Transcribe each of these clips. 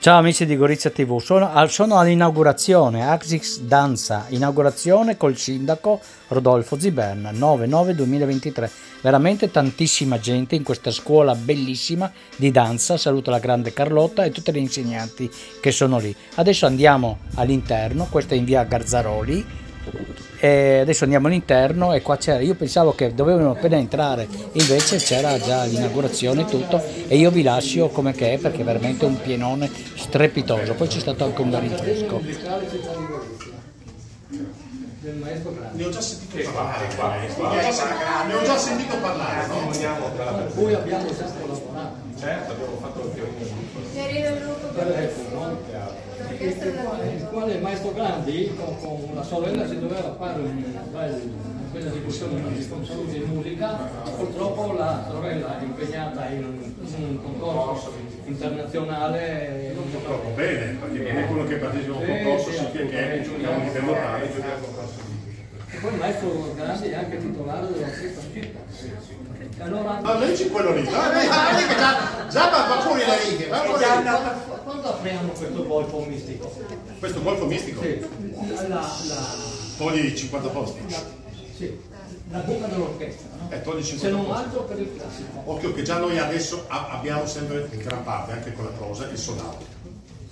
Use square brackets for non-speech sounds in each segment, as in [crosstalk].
Ciao amici di Gorizia TV, sono, sono all'inaugurazione, Axix Danza, inaugurazione col sindaco Rodolfo Zibern, 9-9-2023. Veramente tantissima gente in questa scuola bellissima di danza, saluto la grande Carlotta e tutti gli insegnanti che sono lì. Adesso andiamo all'interno, questa è in via Garzaroli, e adesso andiamo all'interno e qua c'era, io pensavo che dovevano appena entrare, invece c'era già l'inaugurazione e tutto e io vi lascio come che è perché è veramente un pienone strepitoso, poi c'è stato anche un rinfresco. Ne ho già sentito parlare Ne ho già sentito parlare, no? Cui abbiamo già collaborato. Certo, abbiamo fatto il il quale il maestro Grandi con, con, la sorella si doveva fare un bel, una bella discussione di musica, purtroppo la sorella è impegnata in un, concorso internazionale. Non purtroppo bene, perché qualcuno che partecipa a un concorso si che è un livello tale, e poi il maestro Grandi è anche titolare dell'orchestra città. Allora... Ma leggi quello lì, già, già va fuori le righe, va fuori. Quando apriamo questo golfo mistico? Questo golfo mistico? Sì. La, la... Togli 50 posti? Sì. La buca dell'orchestra, no? Eh, togli 50 Se non posti. altro per il classico. Occhio che già noi adesso abbiamo sempre in gran parte, anche con la prosa, il sold out.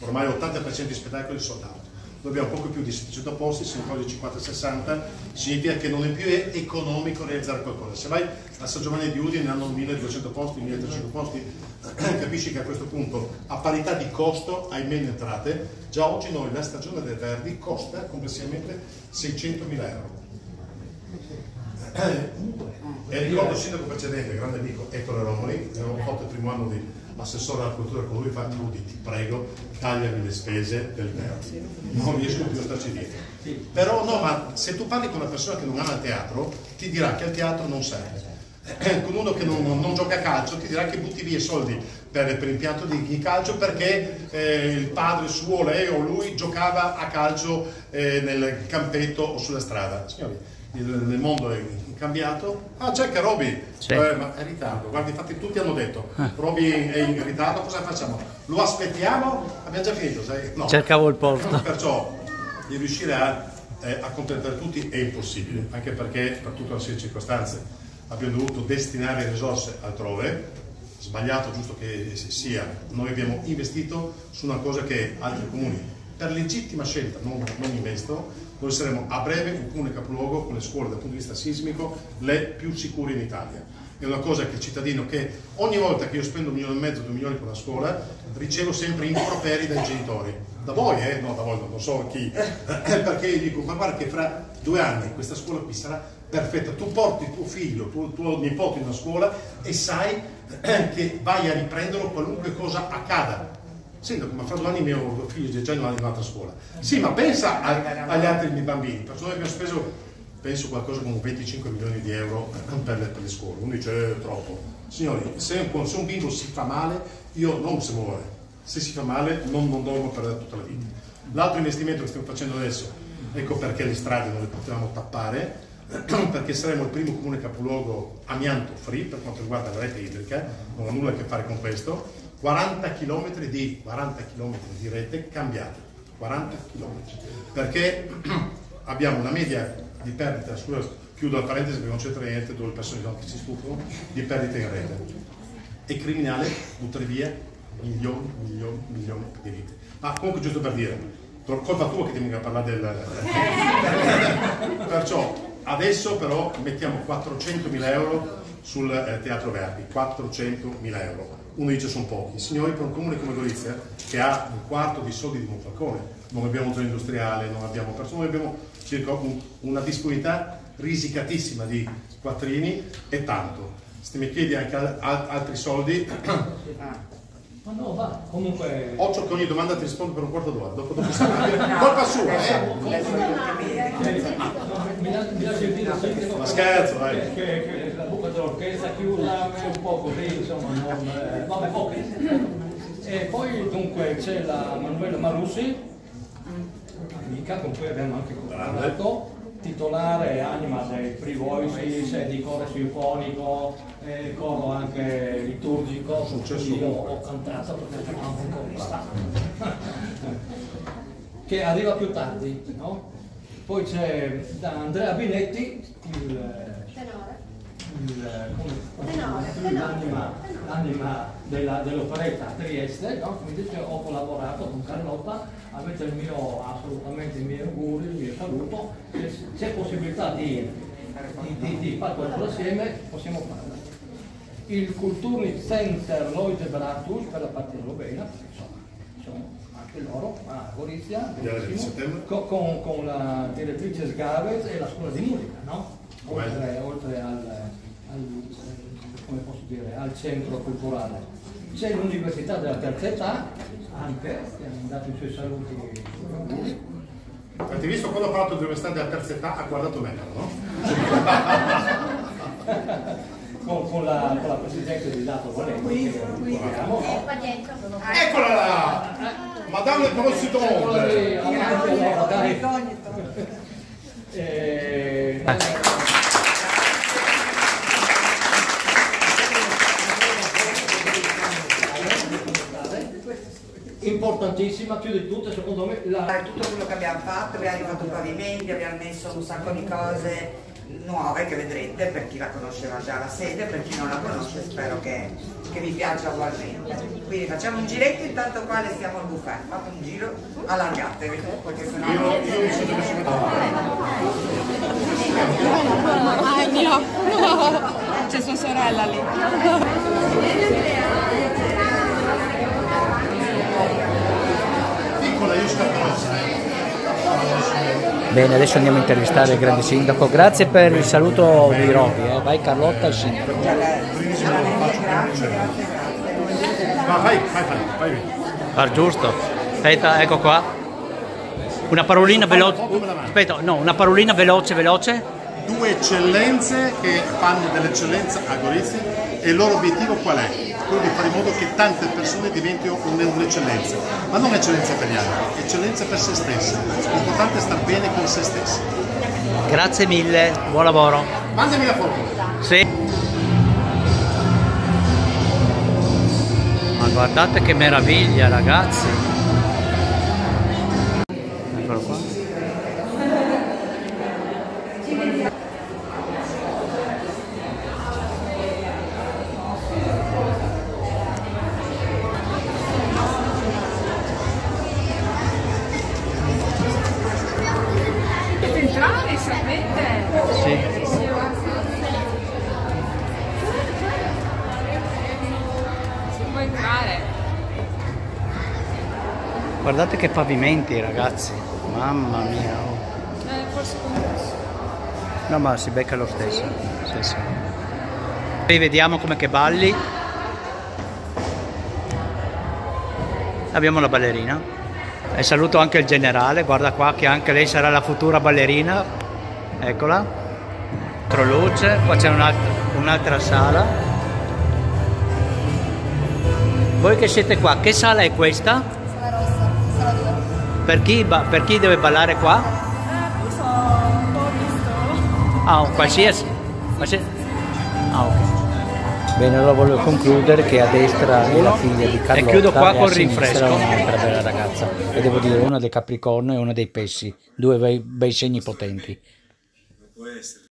Ormai l'80% di spettacoli è sold out noi abbiamo poco più di 700 posti, ne toglie 50-60, significa che non è più economico realizzare qualcosa. Se vai a San Giovanni di Udine hanno 1200 posti, 1300 posti, [clears throat] capisci che a questo punto a parità di costo hai meno entrate, già oggi noi la stagione del Verdi costa complessivamente 600.000 euro. E ricordo il sindaco precedente, grande amico Ettore Romoli, avevamo fatto il primo anno di assessore alla cultura con lui, fa Rudy, ti prego, tagliami le spese del verdi. Non riesco più a starci dietro. Però no, ma se tu parli con una persona che non ama il teatro, ti dirà che il teatro non serve. [clears throat] Con uno che non, non, gioca a calcio ti dirà che butti via i soldi per, per l'impianto di, di, calcio perché eh, il padre suo, lei o lui giocava a calcio eh, nel campetto o sulla strada. Signori, il, nel mondo è cambiato. Ah, c'è che Roby, sì. eh, ma è in ritardo. Guardi, infatti tutti hanno detto, eh. Roby è in ritardo, cosa facciamo? Lo aspettiamo? Abbiamo già finito, sai? No. Cercavo il posto. Perciò di riuscire a eh, accontentare tutti è impossibile, anche perché per tutta una serie di circostanze abbiamo dovuto destinare risorse altrove, sbagliato giusto che sia, noi abbiamo investito su una cosa che altri comuni per legittima scelta non, non investono, noi saremo a breve il comune capoluogo con le scuole dal punto di vista sismico le più sicure in Italia. È una cosa che il cittadino che ogni volta che io spendo un milione e mezzo, due milioni per la scuola, ricevo sempre improperi dai genitori. Da voi, eh? No, da voi, non so chi. [laughs] Perché io dico, ma guarda che fra due anni questa scuola qui sarà perfetta. Tu porti tuo figlio, tuo, tuo nipote in una scuola e sai che vai a riprenderlo qualunque cosa accada Sindaco, ma fra due anni mio figlio è già in un'altra scuola. Sì, ma pensa a, agli altri miei bambini. Perciò noi abbiamo speso, penso, qualcosa come 25 milioni di euro per le, per le scuole. Uno dice, eh, troppo. Signori, se un, se un bimbo si fa male, io non se muore. Se si fa male, non, non dormo per tutta la vita. L'altro investimento che stiamo facendo adesso, ecco perché le strade non le potevamo tappare, [clears throat] perché saremo il primo comune capoluogo amianto free per quanto riguarda la rete idrica, non ha nulla a che fare con questo 40 km di, 40 km di rete cambiate, 40 km, perché [clears throat] abbiamo una media di perdita, scusa, chiudo la parentesi perché non c'entra niente dove le persone che si stufano, di perdita in rete. E criminale buttare via milioni, milioni, milioni di vite. Ma comunque giusto per dire, colpa tua che ti venga a parlare del... [laughs] Perciò adesso però mettiamo 400.000 euro sul eh, Teatro Verdi, 400.000 euro uno dice sono pochi. Signori, per un comune come Gorizia, che ha un quarto di soldi di Monfalcone, non abbiamo zona industriale, non abbiamo persone, abbiamo circa un, una disponibilità risicatissima di quattrini e tanto. Se mi chiedi anche al, altri soldi... [coughs] Ma no, va, comunque... Occhio che ogni domanda ti rispondo per un quarto d'ora, dopo, dopo [laughs] colpa sua, eh? Ma scherzo, dai. Che, che dell'orchestra chiusa è un po' così, insomma, non... Eh, vabbè, ok. E poi dunque c'è la Manuela Marussi, amica con cui abbiamo anche collaborato titolare anima dei Free Voices, di coro sinfonico, eh, coro anche liturgico, su cui io ho cantato perché facciamo un corista. [laughs] che arriva più tardi, no? Poi c'è da Andrea Binetti, il, il, come- l'anima, l'anima della- dell'operetta a Trieste, no? quindi cioè, ho collaborato con Carlotta, avete il mio, assolutamente i miei auguri, il mio saluto, se c'è possibilità di, di, di, di fare qualcosa assieme possiamo farlo. Il Kulturni Center Loide Bratus per la parte slovena, insomma sono anche loro a Gorizia, Vediamo benissimo, il settembre. co- con, con la direttrice Sgavez e la scuola di musica, no? Oltre, oltre al, al- come posso dire, al centro culturale. C'è l'Università della Terza Età, anche, che ha dato i suoi saluti. Avete visto quando ho parlato dell'università della terza età ha guardato me, no? [laughs] con, con la, con la presidente di Dato Valenti, che ricordiamo, no? Eccola là! Madame dai. Eh, importantissima più di tutto secondo me la, tutto quello che abbiamo fatto, abbiamo rifatto i pavimenti, abbiamo messo un sacco di cose nuove che vedrete per chi la conosceva già la sede, per chi non la conosce spero che, che vi piaccia ugualmente. Quindi facciamo un giretto intanto qua le stiamo al buffet, fate un giro, allargatevi, perché sennò... Io, io mi sono Ah, è mio. [laughs] C'è sua sorella lì. piccola, io sto grossa, eh. Bene, adesso andiamo a intervistare il grande sindaco. Grazie per il saluto di Roby. eh. Vai Carlotta al sindaco. Ma vai, vai, vai, vai. vai. Ah, giusto. Aspetta, ecco qua. Una parolina veloce. Aspetta, no, una parolina veloce, veloce. Due eccellenze che fanno dell'eccellenza a Gorizia e il loro obiettivo qual è? Quello di fare in modo che tante persone diventino un- un'eccellenza, ma non eccellenza per gli altri, eccellenza per se stesse. L'importante è star bene con se stessi. Grazie mille, buon lavoro. Mandami la foto. Sì. Ma guardate che meraviglia ragazzi. Eccolo qua. Sapete? Sì. Si può entrare. Guardate che pavimenti ragazzi. Mamma mia. oh. Eh, forse compreso. No ma si becca lo stesso. Sì, sì. Poi vediamo come che balli. Abbiamo la ballerina. E saluto anche il generale, guarda qua che anche lei sarà la futura ballerina. Eccola. Altro luce, qua c'è un'altra, un'altra sala. Voi che siete qua, che sala è questa? Sala rossa, sala 2. Per chi, per chi deve ballare qua? Eh, non so, un po' visto. Ah, un qualsiasi. Se... Ah, ok. Bene, allora volevo concludere che a destra è la figlia di Carlotta E chiudo qua e a col sinistra rinfresco. un'altra bella ragazza. E devo dire una del Capricorno e una dei Pessi, due bei, bei segni potenti. Puede ser.